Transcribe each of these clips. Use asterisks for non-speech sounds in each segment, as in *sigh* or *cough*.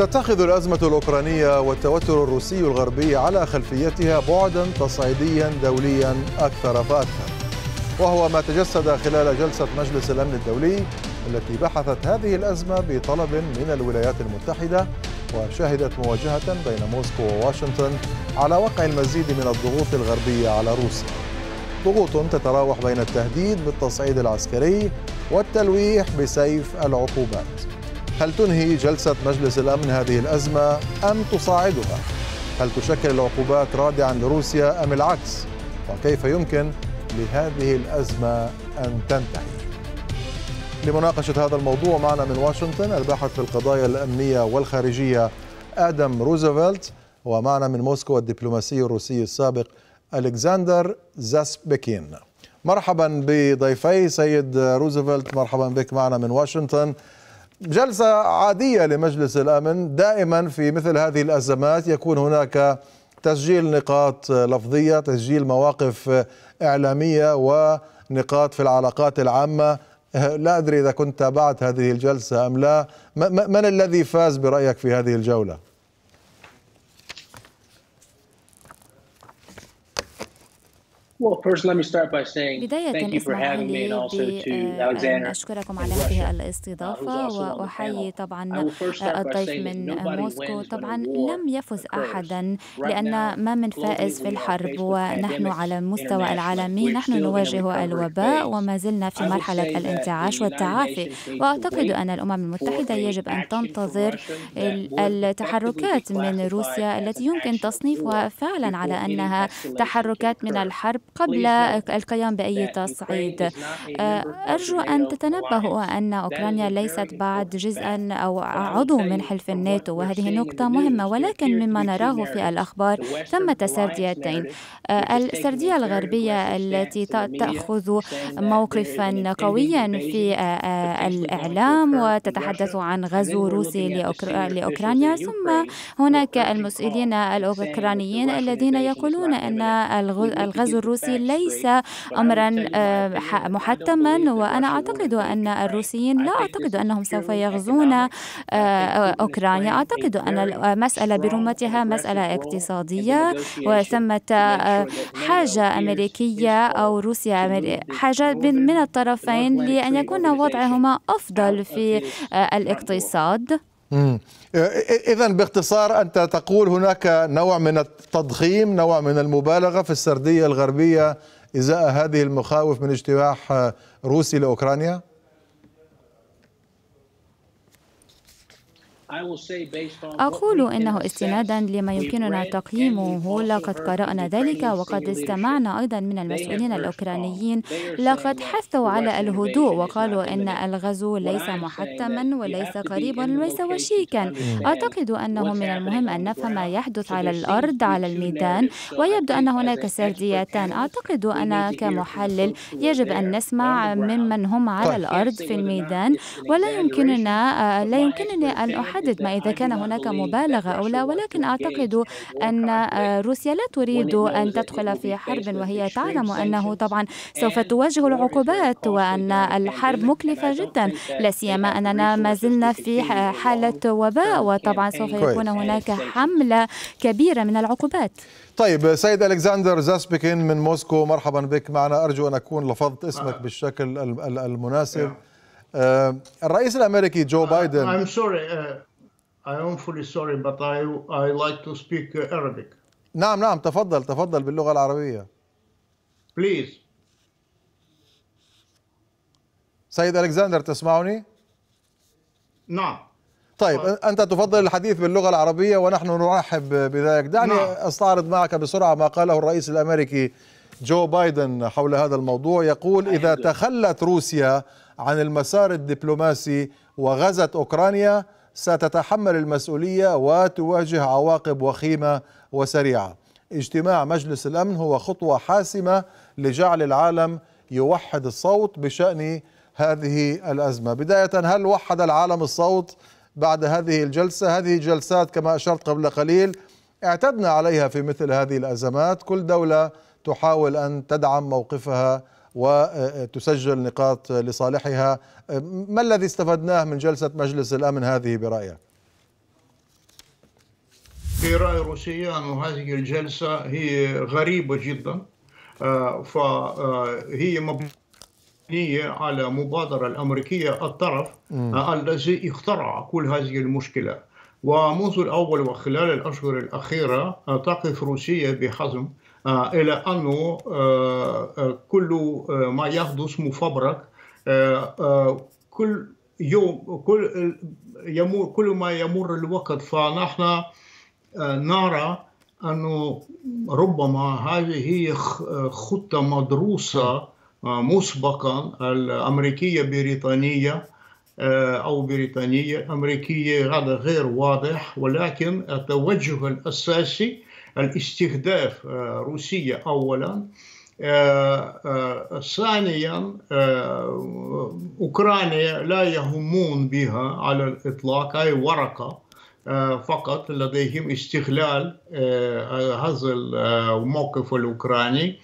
تتخذ الأزمة الأوكرانية والتوتر الروسي الغربي على خلفيتها بعدا تصعيديا دوليا أكثر فأكثر. وهو ما تجسد خلال جلسة مجلس الأمن الدولي التي بحثت هذه الأزمة بطلب من الولايات المتحدة وشهدت مواجهة بين موسكو وواشنطن على وقع المزيد من الضغوط الغربية على روسيا. ضغوط تتراوح بين التهديد بالتصعيد العسكري والتلويح بسيف العقوبات. هل تنهي جلسة مجلس الأمن هذه الأزمة أم تصاعدها؟ هل تشكل العقوبات رادعا لروسيا أم العكس؟ وكيف يمكن لهذه الأزمة أن تنتهي؟ لمناقشة هذا الموضوع معنا من واشنطن الباحث في القضايا الأمنية والخارجية آدم روزفلت ومعنا من موسكو الدبلوماسي الروسي السابق ألكسندر زاسبكين مرحبا بضيفي سيد روزفلت مرحبا بك معنا من واشنطن جلسة عادية لمجلس الأمن. دائما في مثل هذه الأزمات يكون هناك تسجيل نقاط لفظية تسجيل مواقف إعلامية ونقاط في العلاقات العامة. لا أدري إذا كنت تابعت هذه الجلسة أم لا. من الذي فاز برأيك في هذه الجولة؟ بداية اسمح لي بأن أشكركم على هذه الاستضافة وأحيي طبعا الضيف من موسكو. طبعا لم يفز أحدا لأن ما من فائز في الحرب ونحن على المستوى العالمي نحن نواجه الوباء وما زلنا في مرحلة الانتعاش والتعافي. وأعتقد أن الأمم المتحدة يجب أن تنتظر التحركات من روسيا التي يمكن تصنيفها فعلا على أنها تحركات من الحرب. قبل القيام بأي تصعيد. أرجو أن تتنبهوا أن أوكرانيا ليست بعد جزءا أو عضو من حلف الناتو. وهذه نقطة مهمة. ولكن مما نراه في الأخبار ثمة سرديتين السردية الغربية التي تأخذ موقفا قويا في الإعلام. وتتحدث عن غزو روسي لأوكرانيا. ثم هناك المسؤولين الأوكرانيين الذين يقولون أن الغزو الروسي ليس امرا محتما وأنا أعتقد أن الروسيين لا أعتقد أنهم سوف يغزون أوكرانيا. أعتقد أن المسألة برمتها مسألة اقتصادية وثمة حاجة أمريكية أو روسيا حاجة من الطرفين لأن يكون وضعهما أفضل في الاقتصاد. إذا باختصار أنت تقول هناك نوع من التضخيم نوع من المبالغة في السردية الغربية إزاء هذه المخاوف من اجتياح روسي لأوكرانيا؟ أقول إنه استنادا لما يمكننا تقييمه لقد قرأنا ذلك وقد استمعنا أيضا من المسؤولين الأوكرانيين. لقد حثوا على الهدوء وقالوا إن الغزو ليس محتما وليس قريبا وليس وشيكا. أعتقد أنه من المهم أن نفهم ما يحدث على الأرض على الميدان ويبدو أن هناك سرديتان أعتقد أنا كمحلل يجب أن نسمع ممن هم على الأرض في الميدان ولا يمكننا لا يمكنني أن أحدد أحدد ما إذا كان هناك مبالغة أو لا ولكن أعتقد أن روسيا لا تريد أن تدخل في حرب وهي تعلم أنه طبعا سوف تواجه العقوبات وأن الحرب مكلفة جدا. لا سيما أننا ما زلنا في حالة وباء وطبعا سوف يكون هناك حملة كبيرة من العقوبات. طيب سيد ألكسندر زاسبكين من موسكو مرحبا بك. معنا أرجو أن أكون لفظت اسمك بالشكل المناسب. الرئيس الأمريكي جو بايدن. I'm sorry I am fully sorry but I I like to speak Arabic. نعم نعم تفضل تفضل باللغة العربية. Please. سيد ألكسندر تسمعني؟ نعم. طيب أنت تفضل الحديث باللغة العربية ونحن نرحب بذلك. دعني نعم. أستعرض معك بسرعة ما قاله الرئيس الأمريكي جو بايدن حول هذا الموضوع. يقول إذا تخلت روسيا عن المسار الدبلوماسي وغزت أوكرانيا ستتحمل المسؤولية وتواجه عواقب وخيمة وسريعة. اجتماع مجلس الأمن هو خطوة حاسمة لجعل العالم يوحد الصوت بشأن هذه الأزمة. بداية هل وحد العالم الصوت بعد هذه الجلسة؟ هذه جلسات كما أشرت قبل قليل اعتدنا عليها في مثل هذه الأزمات. كل دولة تحاول أن تدعم موقفها وتسجل نقاط لصالحها. ما الذي استفدناه من جلسة مجلس الأمن هذه برأيك؟ في رأي روسيا أن هذه الجلسة هي غريبة جدا فهي مبنية على مبادرة الأمريكية الطرف الذي اخترع كل هذه المشكلة. ومنذ الأول وخلال الأشهر الأخيرة تقف روسيا بحزم إلى أنه كل ما يحدث مفبرك كل يوم كل يمر كل ما يمر الوقت فنحن نرى أنه ربما هذه هي خطة مدروسة مسبقا الأمريكية بريطانية أو بريطانية أمريكية هذا غير واضح ولكن التوجه الاستهداف روسيا أولا ثانيا أوكرانيا لا يهمون بها على الإطلاق أي ورقة فقط لديهم استغلال هذا الموقف الأوكراني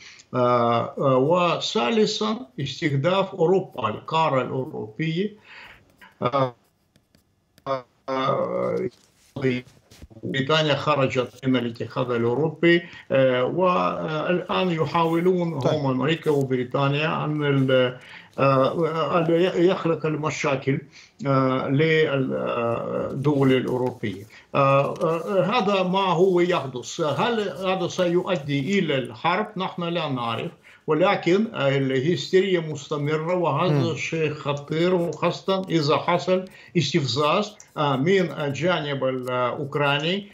وثالثا استهداف أوروبا القارة الأوروبية بريطانيا خرجت من الاتحاد الأوروبي والآن يحاولون طيب. هم أمريكا وبريطانيا أن يخلق المشاكل للدول الأوروبية. هذا ما هو يحدث. هل هذا سيؤدي إلى الحرب؟ نحن لا نعرف. ولكن الهستيريا مستمرة وهذا شيء خطير وخاصة إذا حصل استفزاز من الجانب الأوكراني.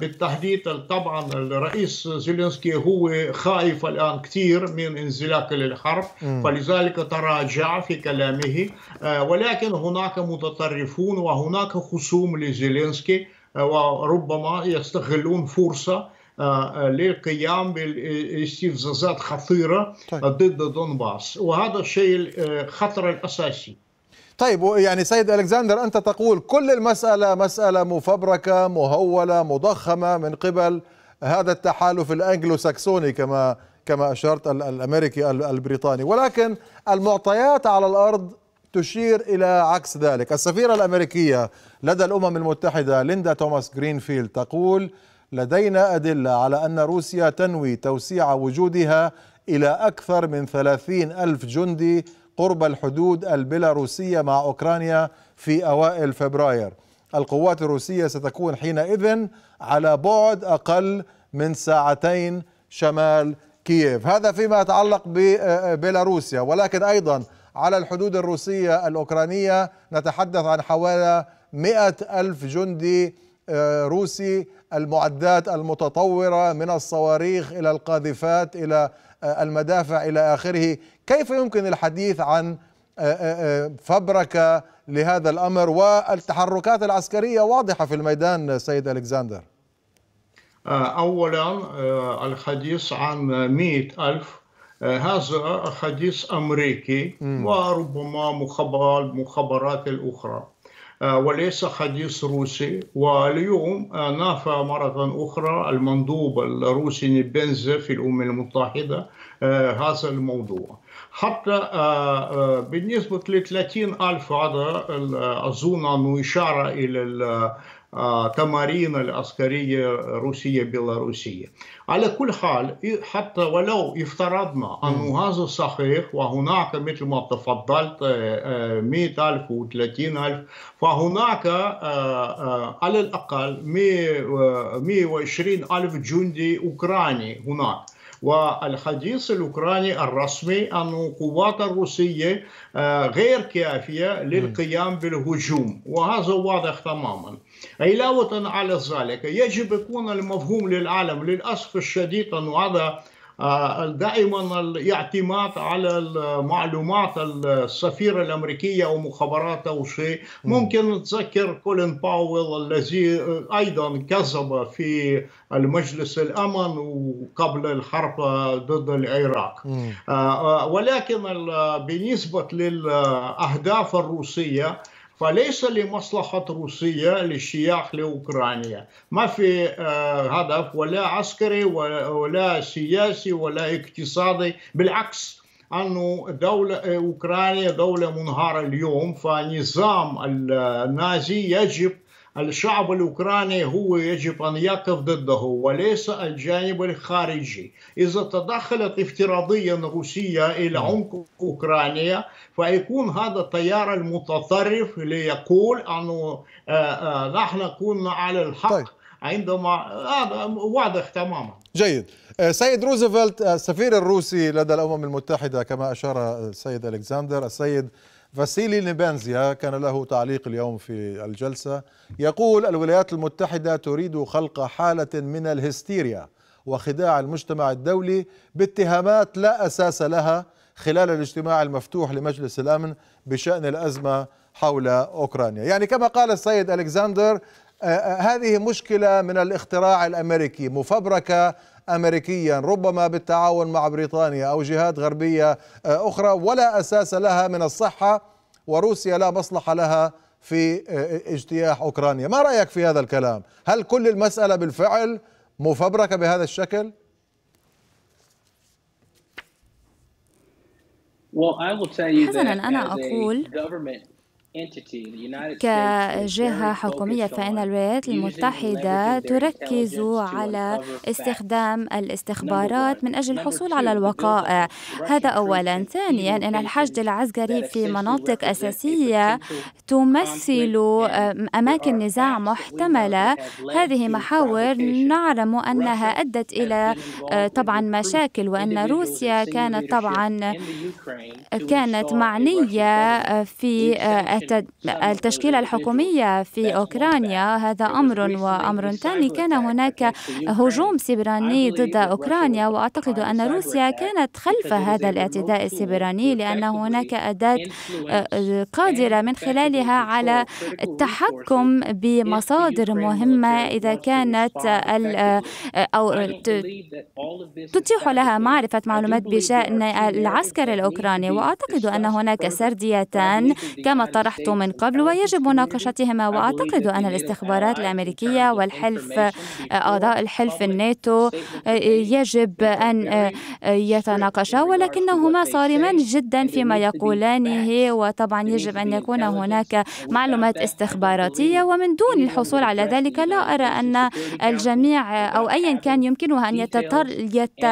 بالتحديد طبعا الرئيس زيلينسكي هو خايف الآن كثير من انزلاق للحرب فلذلك تراجع في كلامه. ولكن هناك متطرفون وهناك خصوم لزيلينسكي وربما يستغلون فرصة للقيام باستفزازات خطيرة طيب. ضد دونباس. وهذا الشيء الخطر الأساسي. طيب يعني سيد ألكسندر أنت تقول كل المسألة مسألة مفبركة مهولة مضخمة من قبل هذا التحالف الانجلو ساكسوني كما كما أشرت الأمريكي البريطاني. ولكن المعطيات على الأرض تشير إلى عكس ذلك. السفيرة الأمريكية لدى الأمم المتحدة ليندا توماس جرينفيلد تقول لدينا أدلة على أن روسيا تنوي توسيع وجودها إلى أكثر من ثلاثين ألف جندي قرب الحدود البيلاروسية مع أوكرانيا في أوائل فبراير. القوات الروسية ستكون حينئذ على بعد أقل من ساعتين شمال كييف. هذا فيما يتعلق ببيلاروسيا ولكن أيضا على الحدود الروسية الأوكرانية نتحدث عن حوالي مئة ألف جندي روسي المعدات المتطورة من الصواريخ إلى القاذفات إلى المدافع إلى آخره. كيف يمكن الحديث عن فبركة لهذا الأمر؟ والتحركات العسكرية واضحة في الميدان سيد ألكسندر. اولا الحديث عن مئة ألف هذا حديث أمريكي وربما مخابرات الأخرى. وليس حديث روسي. واليوم نافى مرة أخرى المندوب الروسي نيبنزا في الأمم المتحدة هذا الموضوع. حتى بالنسبة ل 30 ألف هذا أظن أنه إشارة إلى التمارين العسكرية الروسية بيلاروسية. على كل حال حتى ولو افترضنا أن هذا صحيح وهناك مثل ما تفضلت 100 ألف و 30 ألف فهناك على الأقل 120 ألف جندي أوكراني هناك. والحديث الأوكراني الرسمي أن القوات الروسية غير كافية للقيام بالهجوم وهذا واضح تماما. علاوة على ذلك يجب يكون المفهوم للعالم للأسف الشديد أن هذا دائما الاعتماد على المعلومات السفيرة الأمريكية أو مخابرات أو شيء. ممكن نتذكر كولين باويل الذي أيضا كذب في المجلس الأمن وقبل الحرب ضد العراق. ولكن بالنسبة للأهداف الروسية فليس لمصلحة روسيا للشياح لأوكرانيا. ما في هدف ولا عسكري ولا سياسي ولا اقتصادي بالعكس أنه دولة أوكرانيا دولة منهارة اليوم فنظام النازي يجب الشعب الأوكراني هو يجب أن يقف ضده وليس الجانب الخارجي. إذا تدخلت افتراضيا روسيا إلى عمق أوكرانيا فيكون هذا التيار المتطرف ليقول أنه آه، آه، نحن كنا على الحق طيب. عندما هذا واضح تماما. جيد. آه، سيد روزفلت السفير الروسي لدى الأمم المتحدة كما أشار السيد ألكسندر السيد فاسيلي نيبانزيا كان له تعليق اليوم في الجلسة. يقول الولايات المتحدة تريد خلق حالة من الهستيريا وخداع المجتمع الدولي باتهامات لا أساس لها خلال الاجتماع المفتوح لمجلس الأمن بشأن الأزمة حول أوكرانيا. يعني كما قال السيد ألكسندر هذه مشكلة من الاختراع الأمريكي مفبركة امريكيا ربما بالتعاون مع بريطانيا أو جهات غربية آه، أخرى ولا أساس لها من الصحة وروسيا لا مصلحة لها في اجتياح أوكرانيا، ما رأيك في هذا الكلام؟ هل كل المسألة بالفعل مفبركة بهذا الشكل؟ حسنا أنا أقول كجهة حكومية فإن الولايات المتحدة تركز على استخدام الاستخبارات من أجل الحصول على الوقائع. هذا أولا. ثانيا أن الحشد العسكري في مناطق أساسية تمثل أماكن نزاع محتملة. هذه محاور نعلم أنها أدت إلى آه، طبعا مشاكل وأن روسيا كانت طبعا كانت معنية في آه، التشكيلة الحكومية في أوكرانيا هذا أمر وأمر ثاني. كان هناك هجوم سبراني ضد أوكرانيا وأعتقد أن روسيا كانت خلف هذا الاعتداء السبراني لأن هناك أداة آه، قادرة من خلالها على التحكم بمصادر مهمة إذا كانت آه، أو تتيح لها معرفة معلومات بشأن العسكر الأوكراني. وأعتقد أن هناك سرديتان كما طرح طرحت من قبل ويجب مناقشتهما وأعتقد أن الاستخبارات الأمريكية والحلف أعضاء الحلف الناتو يجب أن يتناقشا ولكنهما صارمان جدا فيما يقولانه وطبعا يجب أن يكون هناك معلومات استخباراتية. ومن دون الحصول على ذلك لا أرى أن الجميع أو أيا كان يمكنه أن يتطر يت...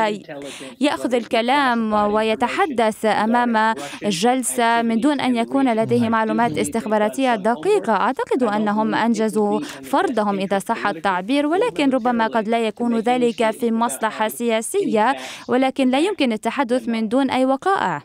يأخذ الكلام ويتحدث أمام الجلسة من دون أن يكون لديه معلومات استخباراتية دقيقة أعتقد أنهم أنجزوا فرضهم إذا صح التعبير ولكن ربما قد لا يكون ذلك في مصلحة سياسية ولكن لا يمكن التحدث من دون أي وقائع.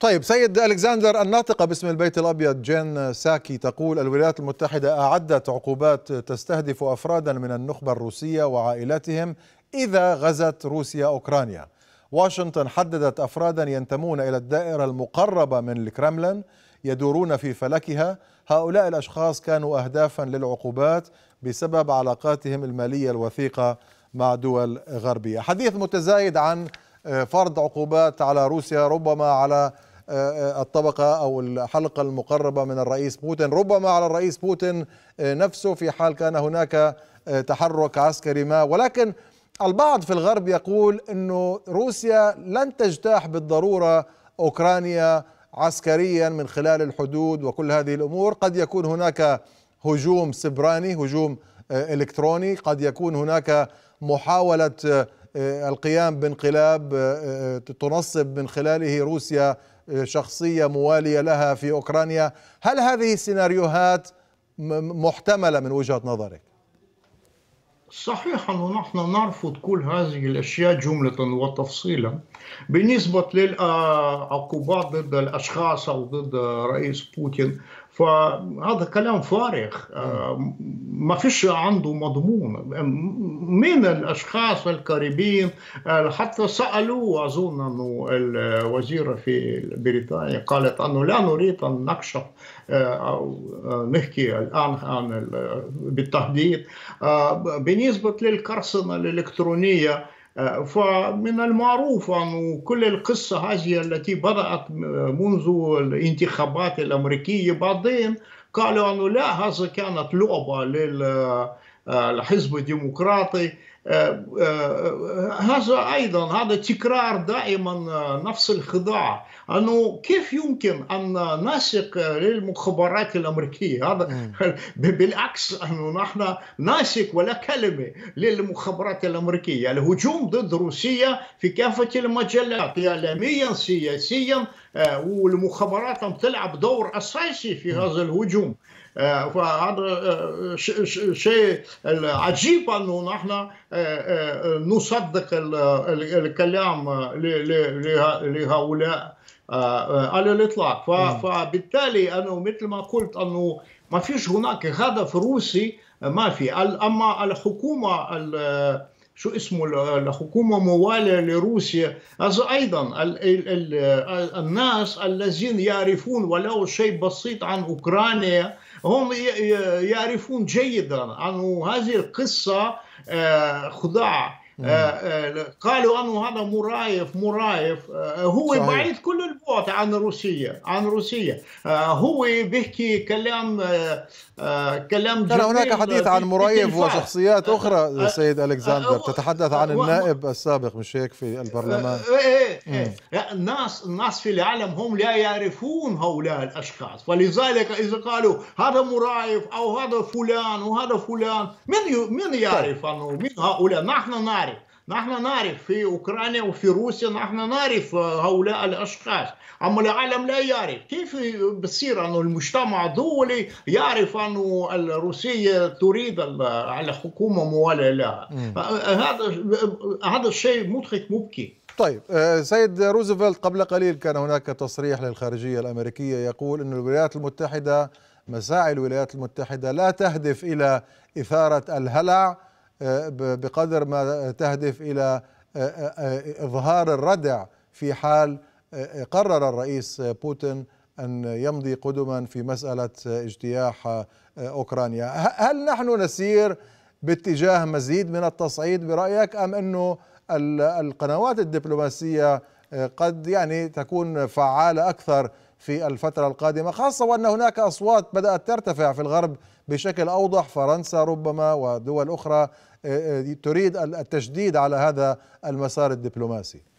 طيب سيد ألكسندر الناطقة باسم البيت الأبيض جين ساكي تقول الولايات المتحدة أعدت عقوبات تستهدف أفرادا من النخبة الروسية وعائلاتهم إذا غزت روسيا أوكرانيا. واشنطن حددت أفرادا ينتمون إلى الدائرة المقربة من الكرملين يدورون في فلكها. هؤلاء الأشخاص كانوا اهدافا للعقوبات بسبب علاقاتهم المالية الوثيقة مع دول غربية. حديث متزايد عن آه، فرض عقوبات على روسيا ربما على آه، آه، الطبقة أو الحلقة المقربة من الرئيس بوتين. ربما على الرئيس بوتين نفسه في حال كان هناك تحرك عسكري ما. ولكن البعض في الغرب يقول أنه روسيا لن تجتاح بالضرورة أوكرانيا عسكريا من خلال الحدود وكل هذه الأمور. قد يكون هناك هجوم سبراني هجوم آه، إلكتروني. قد يكون هناك محاولة آه، القيام بانقلاب آه، تنصب من خلاله روسيا شخصية موالية لها في أوكرانيا. هل هذه السيناريوهات محتملة من وجهة نظرك؟ صحيح ونحن نرفض كل هذه الأشياء جملة وتفصيلا. بالنسبة للعقوبات ضد الأشخاص أو ضد رئيس بوتين فهذا كلام فارغ. ما فيش عنده مضمون. من الأشخاص القريبين حتى سالوه أظن أنه الوزيره في بريطانيا قالت أنه لا نريد أن نكشف أو نحكي الآن عن بالتحديد. بالنسبة للقرصنه الإلكترونية فمن المعروف أن كل القصة هذه التي بدأت منذ الانتخابات الأمريكية بعدين قالوا أنه لا هذا كانت لعبة لل الحزب الديمقراطي. هذا أيضا هذا تكرار دائما نفس الخداع أنه كيف يمكن أن نثق للمخابرات الأمريكية؟ هذا *laughs* بالعكس أنه نحن نثق ولا كلمة للمخابرات الأمريكية. الهجوم ضد روسيا في كافة المجالات اعلاميا سياسيا والمخابرات تلعب دور أساسي في هذا الهجوم. فهذا شيء عجيب أنه نحن نصدق الكلام لهؤلاء على الإطلاق. فبالتالي أنا مثل ما قلت أنه ما فيش هناك هدف روسي ما في. أما الحكومة شو اسمه الحكومة موالية لروسيا هذا أيضا الناس الذين يعرفون ولو شيء بسيط عن أوكرانيا هم يعرفون جيدا أن هذه القصة خداع قالوا أنه هذا مرايف مرايف هو صحيح. بعيد كل البعد عن روسيا عن روسيا هو بيحكي كلام كلام كان هناك حديث عن مرايف وشخصيات أخرى سيد ألكسندر. تتحدث عن النائب السابق مش هيك في البرلمان؟ إيه إيه الناس الناس في العالم هم لا يعرفون هؤلاء الأشخاص. فلذلك إذا قالوا هذا مرايف أو هذا فلان وهذا فلان من من يعرف أنه من هؤلاء؟ نحن نعرف. نحن نعرف في أوكرانيا وفي روسيا نحن نعرف هؤلاء الأشخاص. أما العالم لا يعرف. كيف بصير أن المجتمع الدولي يعرف أن الروسية تريد الحكومة موالية لها؟ هذا هذا الشيء مضحك مبكي. طيب سيد روزفلت قبل قليل كان هناك تصريح للخارجية الأمريكية يقول أن الولايات المتحدة مساعي الولايات المتحدة لا تهدف إلى إثارة الهلع بقدر ما تهدف إلى إظهار الردع في حال قرر الرئيس بوتين أن يمضي قدما في مسألة اجتياح أوكرانيا، هل نحن نسير باتجاه مزيد من التصعيد برأيك أم أنه القنوات الدبلوماسية قد يعني تكون فعالة أكثر في الفترة القادمة خاصة وأن هناك أصوات بدأت ترتفع في الغرب بشكل أوضح فرنسا ربما ودول أخرى تريد التشديد على هذا المسار الدبلوماسي.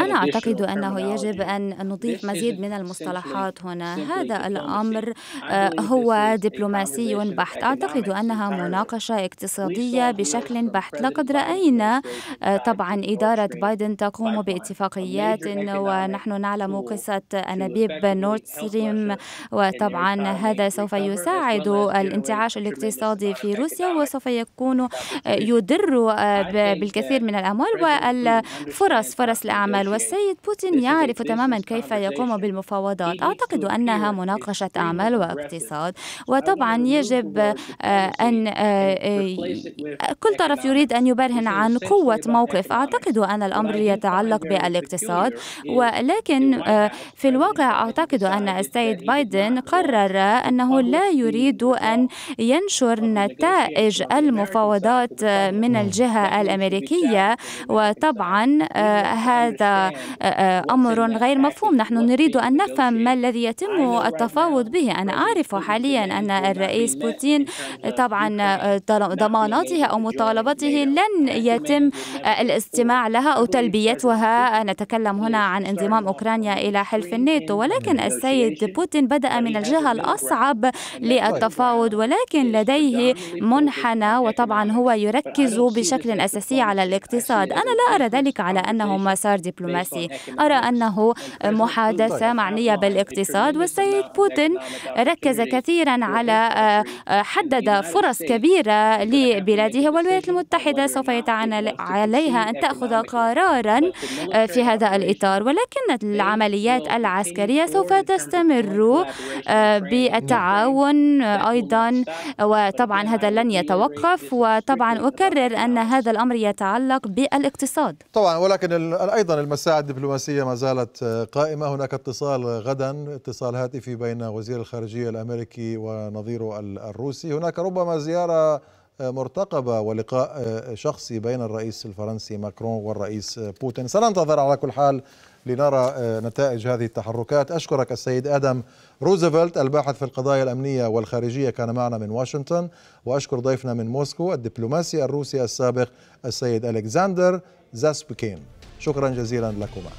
أنا أعتقد أنه يجب أن نضيف مزيد من المصطلحات هنا. هذا الأمر هو دبلوماسي بحت. أعتقد أنها مناقشة اقتصادية بشكل بحت. لقد رأينا طبعا إدارة بايدن تقوم باتفاقيات ونحن نعلم قصة أنابيب نورد ستريم وطبعا هذا سوف يساعد الانتعاش الاقتصادي في روسيا وسوف يكون يدر بالكثير من الأموال. وال فرص فرص الأعمال. والسيد بوتين يعرف تماما كيف يقوم بالمفاوضات. أعتقد أنها مناقشة أعمال واقتصاد. وطبعا يجب أن كل طرف يريد أن يبرهن عن قوة موقف. أعتقد أن الأمر يتعلق بالاقتصاد. ولكن في الواقع أعتقد أن السيد بايدن قرر أنه لا يريد أن ينشر نتائج المفاوضات من الجهة الأمريكية. وطبعا هذا أمر غير مفهوم. نحن نريد أن نفهم ما الذي يتم التفاوض به. أنا أعرف حاليا أن الرئيس بوتين طبعا ضماناته أو مطالبته لن يتم الاستماع لها أو تلبيتها. نتكلم هنا عن انضمام أوكرانيا إلى حلف الناتو. ولكن السيد بوتين بدأ من الجهة الأصعب للتفاوض ولكن لديه منحنى وطبعا هو يركز بشكل أساسي على الاقتصاد. أنا لا أرى ذلك على أنه مسار دبلوماسي. أرى أنه محادثة معنية بالاقتصاد والسيد بوتين ركز كثيرا على حدد فرص كبيرة لبلاده والولايات المتحدة سوف يتعنى عليها أن تأخذ قرارا في هذا الإطار. ولكن العمليات العسكرية سوف تستمر بالتعاون أيضا. وطبعا هذا لن يتوقف. وطبعا أكرر أن هذا الأمر يتعلق بالإقتصاد. طبعا ولكن أيضا المساعي الدبلوماسية ما زالت قائمة. هناك اتصال غدا اتصال هاتفي بين وزير الخارجية الأمريكي ونظيره الروسي. هناك ربما زيارة مرتقبة ولقاء شخصي بين الرئيس الفرنسي ماكرون والرئيس بوتين. سننتظر على كل حال لنرى نتائج هذه التحركات. أشكرك السيد آدم روزفلت الباحث في القضايا الأمنية والخارجية كان معنا من واشنطن. وأشكر ضيفنا من موسكو الدبلوماسي الروسي السابق السيد ألكسندر زاسبكين. شكرا جزيلا لكما.